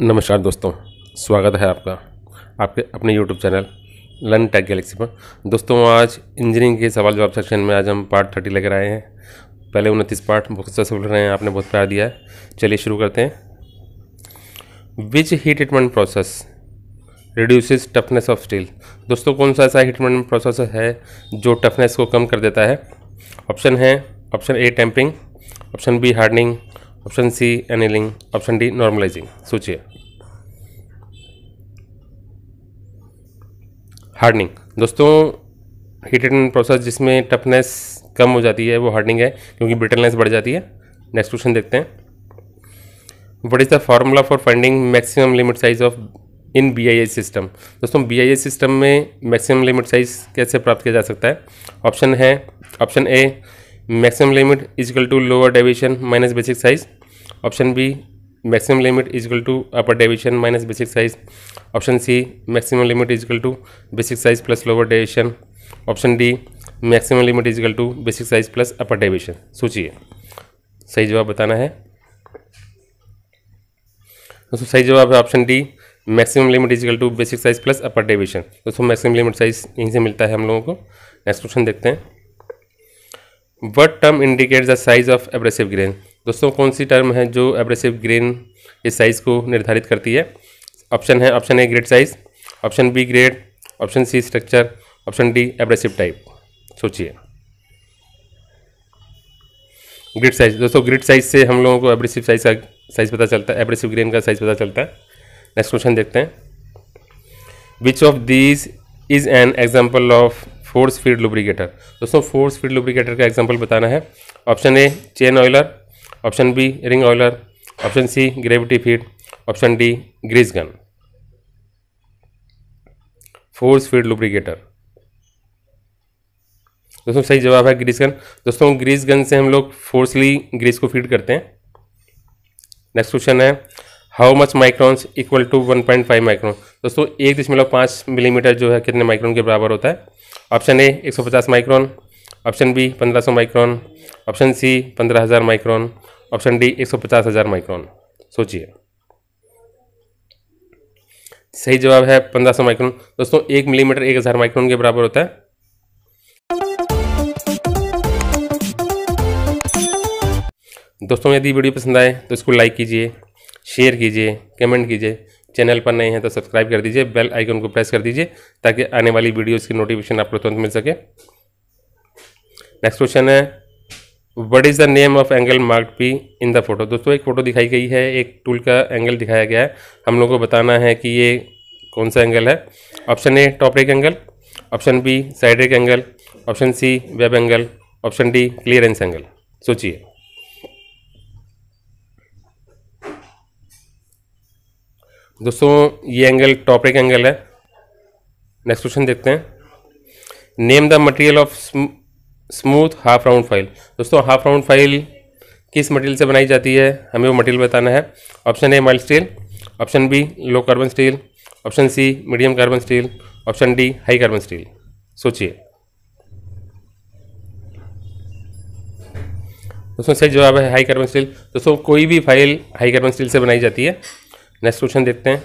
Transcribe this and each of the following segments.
नमस्कार दोस्तों, स्वागत है आपका, आपके अपने YouTube channel Learn Tech Galaxy पर। दोस्तों, आज इंजीनियरिंग के सवाल जवाब सेक्शन में आज हम पार्ट थर्टी लेकर आए हैं। पहले उनतीस पार्ट बहुत सक्सेसफुल रहे हैं, आपने बहुत प्यार दिया है। चलिए शुरू करते हैं। Which heat treatment process reduces toughness of steel दोस्तों, कौन सा ऐसा हीट ट्रीटमेंट प्रोसेस है जो टफनेस को कम कर देता है? ऑप्शन है option A tempering option B hardening option C annealing option D normalising सोचिए। हार्डनिंग। दोस्तों हीट ट्रीटमेंट प्रोसेस जिसमें टफनेस कम हो जाती है, वो हार्डनिंग है, क्योंकि ब्रिटलनेस बढ़ जाती है। नेक्स्ट क्वेश्चन देखते हैं। What is the formula for finding maximum limit size of in B I system दोस्तों बी आई सिस्टम में मैक्सिमम लिमिट साइज़ कैसे प्राप्त किया जा सकता है? ऑप्शन है option A maximum limit equal to lower deviation minus basic size option B maximum limit equal to upper deviation minus basic size option C maximum limit equal to basic size plus lower deviation option D maximum limit equal to basic size plus upper deviation सोचिए। सही जवाब बताना है। दोस्तों, सही जवाब है option D maximum limit equal to basic size plus upper deviation दोस्तों मैक्सिमम लिमिट साइज़ यहीं से मिलता है हम लोगों को। नेक्स्ट क्वेश्चन देखते हैं। What term indicate the size of abrasive grain दोस्तों, कौन सी टर्म है जो एब्रेसिव ग्रेन के साइज़ को निर्धारित करती है। ऑप्शन है option A grade size option B grade option C structure option D abrasive type सोचिए। ग्रिड साइज़ दोस्तों ग्रिड साइज़ से हम लोगों को एब्रेसिव साइज़ का साइज़ पता चलता है एब्रेसिव ग्रेन का साइज़ पता चलता है। नेक्स्ट क्वेश्चन देखते हैं। Which of these is an example of force feed lubricator दोस्तों फोर्स फ़ीड लुब्रिकेटर का एग्ज़ाम्पल बताना है। Option A chain oiler option B ring oiler option C gravity feed option D grease gun force feed lubricator दोस्तों, सही जवाब है grease gun दोस्तों grease gun से हम लोग फोर्सली ग्रीस को फ़ीड करते हैं। नेक्स्ट क्वेश्चन है how much microns equal to 1.5 micron दोस्तों, एक दशमलव पाँच मिलीमीटर जो है, कितने माइक्रॉन के बराबर होता है? Option A 150 micron option B 1500 micron option C 15000 micron option D 150000 micron. सोचिए। सही जवाब है 1500 माइक्रोन। दोस्तों, एक मिलीमीटर एक हज़ार माइक्रॉन के बराबर होता है। दोस्तों, यदि वीडियो पसंद आए तो इसको लाइक कीजिए, शेयर कीजिए, कमेंट कीजिए। चैनल पर नए हैं तो सब्सक्राइब कर दीजिए, बेल आइकन को प्रेस कर दीजिए, ताकि आने वाली वीडियोस की नोटिफिकेशन आपको तुरंत मिल सके। नेक्स्ट क्वेश्चन है what is the name of angle mark P in the photo दोस्तों, एक फ़ोटो दिखाई गई है, एक टूल का एंगल दिखाया गया है। हम लोग को बताना है कि ये कौन सा एंगल है। Option A top rake angle option B side rake angle option C web angle option D clearance angle सोचिए। दोस्तों, ये एंगल टॉप रेक एंगल है। नेक्स्ट क्वेश्चन देखते हैं। Name the material of smooth half round file. दोस्तों, half round file किस material से बनाई जाती है, हमें वो मटेरियल बताना है। Option A mild steel option B low carbon steel option C medium carbon steel option D high carbon steel सोचिए। दोस्तों सही जवाब है हाई कार्बन स्टील दोस्तों, कोई भी फ़ाइल हाई कार्बन स्टील से बनाई जाती है। नेक्स्ट क्वेश्चन देखते हैं।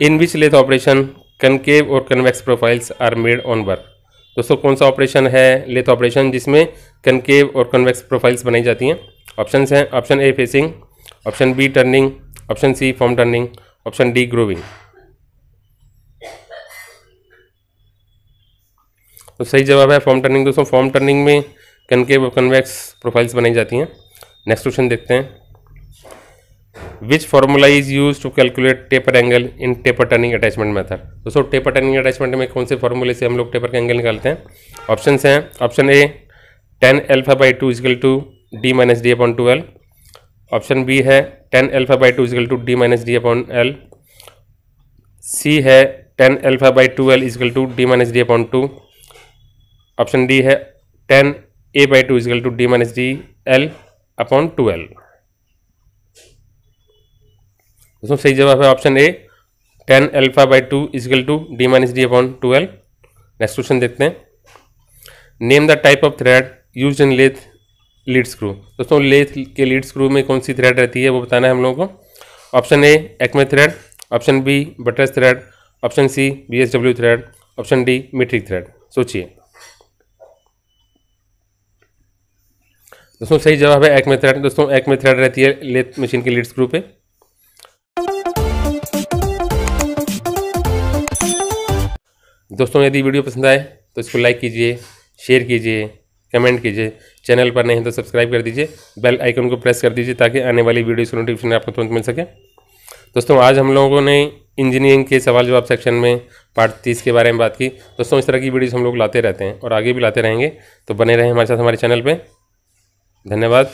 In which lathe operation concave और convex profiles are made on work दोस्तों, कौन सा ऑपरेशन है? लेथ ऑपरेशन जिसमें कनकेव और कन्वेक्स प्रोफाइल्स बनाई जाती हैं। ऑप्शन हैं option A facing option B turning option C form turning option D grooving तो सही जवाब है फॉर्म टर्निंग दोस्तों फॉर्म टर्निंग में कनकेव और कन्वेक्स प्रोफाइल्स बनाई जाती हैं। नेक्स्ट क्वेश्चन देखते हैं। Which formula is use to calculate taper angle in taper turning attachment method दोस्तों टेपर टर्निंग अटैचमेंट में कौन से फॉर्मूले से हम लोग टेपर का एंगल निकालते हैं? ऑप्शन हैं option A tan alpha by two is equal to D minus D upon two L option B है tan alpha by two is equal to D minus D upon L C है tan alpha by two L is equal to D minus D upon two option D है tan A by two is equal to D minus D L upon two L दोस्तों सही जवाब है option A tan alpha by two is equal to D minus D upon twelve next question देखते हैं। Name the type of thread use in lathe lead screw दोस्तों lathe के lead screw में कौन सी थ्रेड रहती है, वो बताना है हम लोगों को। Option A Acme thread option B buttress thread option C B S W thread option D metric thread सोचिए। दोस्तों, सही जवाब है एक्मे थ्रेड दोस्तों एक्मे थ्रेड रहती है लेथ मशीन के लीड स्क्रू पे। दोस्तों, यदि वीडियो पसंद आए तो इसको लाइक कीजिए शेयर कीजिए कमेंट कीजिए। चैनल पर नहीं तो सब्सक्राइब कर दीजिए। बेल आइकन को प्रेस कर दीजिए ताकि आने वाली वीडियो की नोटिफिकेशन आपको तुरंत मिल सके। दोस्तों, आज हम लोगों ने इंजीनियरिंग के सवाल जवाब सेक्शन में पार्ट तीस के बारे में बात की। दोस्तों, इस तरह की वीडियोस हम लोग लाते रहते हैं और आगे भी लाते रहेंगे। तो बने रहें हमारे साथ हमारे चैनल पर धन्यवाद।